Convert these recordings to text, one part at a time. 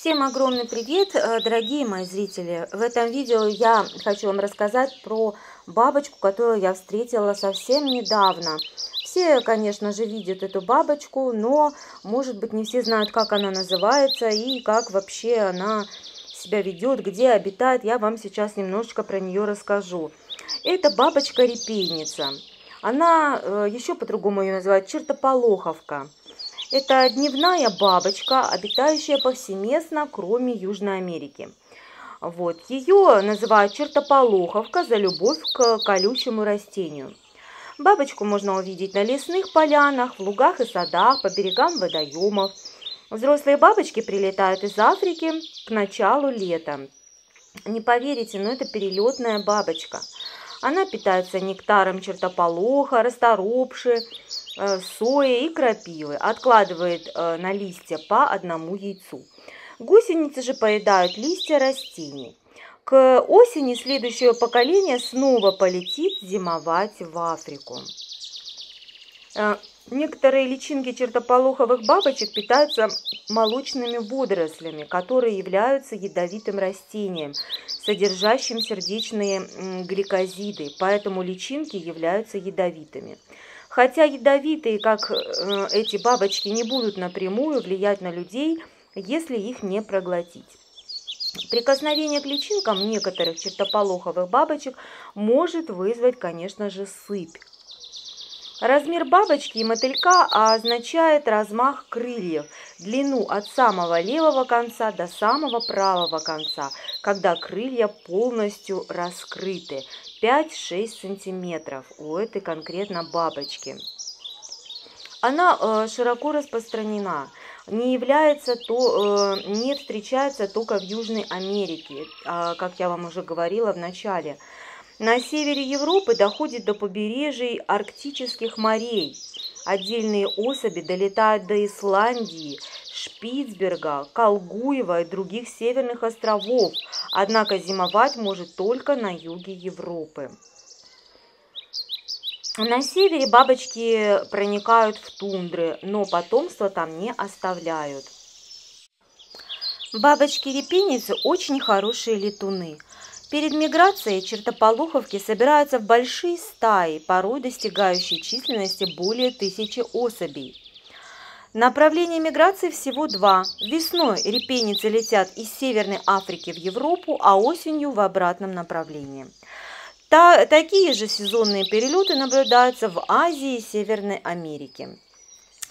Всем огромный привет, э, дорогие мои зрители! В этом видео я хочу вам рассказать про бабочку, которую я встретила совсем недавно. Все, конечно же, видят эту бабочку, но, может быть, не все знают, как она называется и как вообще она себя ведет, где обитает. Я вам сейчас немножечко про нее расскажу. Это бабочка-репейница. Она, э, еще по-другому ее называют, чертополоховка. Это дневная бабочка, обитающая повсеместно, кроме Южной Америки. Вот. Ее называют чертополоховка за любовь к колючему растению. Бабочку можно увидеть на лесных полянах, в лугах и садах, по берегам водоемов. Взрослые бабочки прилетают из Африки к началу лета. Не поверите, но это перелетная бабочка. Она питается нектаром чертополоха, расторопши, сои и крапивы, откладывает э, на листья по одному яйцу. Гусеницы же поедают листья растений. К осени следующее поколение снова полетит зимовать в Африку. Э, некоторые личинки чертополоховых бабочек питаются молочными водорослями, которые являются ядовитым растением, содержащим сердечные гликозиды, поэтому личинки являются ядовитыми. Хотя ядовитые, как э, эти бабочки, не будут напрямую влиять на людей, если их не проглотить. Прикосновение к личинкам некоторых чертополоховых бабочек может вызвать, конечно же, сыпь. Размер бабочки и мотылька означает размах крыльев, длину от самого левого конца до самого правого конца, когда крылья полностью раскрыты. 5-6 сантиметров у этой конкретно бабочки. Она э, широко распространена, не является то, э, не встречается только в Южной Америке, э, как я вам уже говорила в начале. На севере Европы доходит до побережий арктических морей. Отдельные особи долетают до Исландии, Шпицберга, Колгуева и других северных островов, однако зимовать может только на юге Европы. На севере бабочки проникают в тундры, но потомство там не оставляют. Бабочки-репеницы очень хорошие летуны. Перед миграцией чертополоховки собираются в большие стаи, порой достигающие численности более тысячи особей. Направление миграции всего два. Весной репейницы летят из Северной Африки в Европу, а осенью в обратном направлении. Та, такие же сезонные перелеты наблюдаются в Азии и Северной Америке.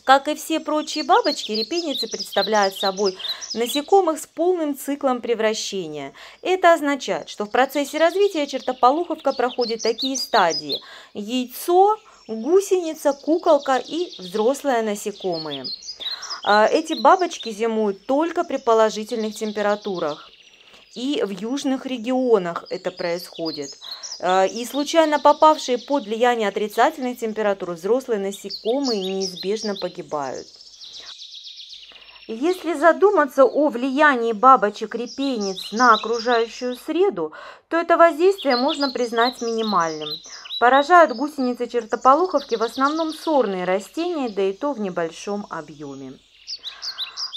Как и все прочие бабочки, репейницы представляют собой насекомых с полным циклом превращения. Это означает, что в процессе развития чертополоховка проходит такие стадии – яйцо, гусеница, куколка и взрослые насекомые. А, эти бабочки зимуют только при положительных температурах. И в южных регионах это происходит. А, и случайно попавшие под влияние отрицательных температур взрослые насекомые неизбежно погибают. Если задуматься о влиянии бабочек-репейниц на окружающую среду, то это воздействие можно признать минимальным. Поражают гусеницы чертополоховки в основном сорные растения, да и то в небольшом объеме.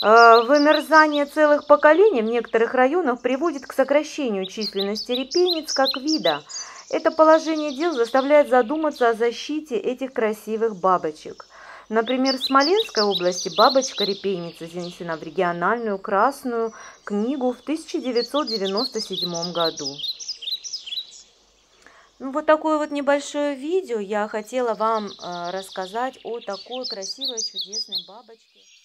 Э, вымерзание целых поколений в некоторых районах приводит к сокращению численности репейниц как вида. Это положение дел заставляет задуматься о защите этих красивых бабочек. Например, в Смоленской области бабочка-репейница занесена в региональную красную книгу в 1997 году. Ну, вот такое вот небольшое видео я хотела вам э, рассказать о такой красивой, чудесной бабочке.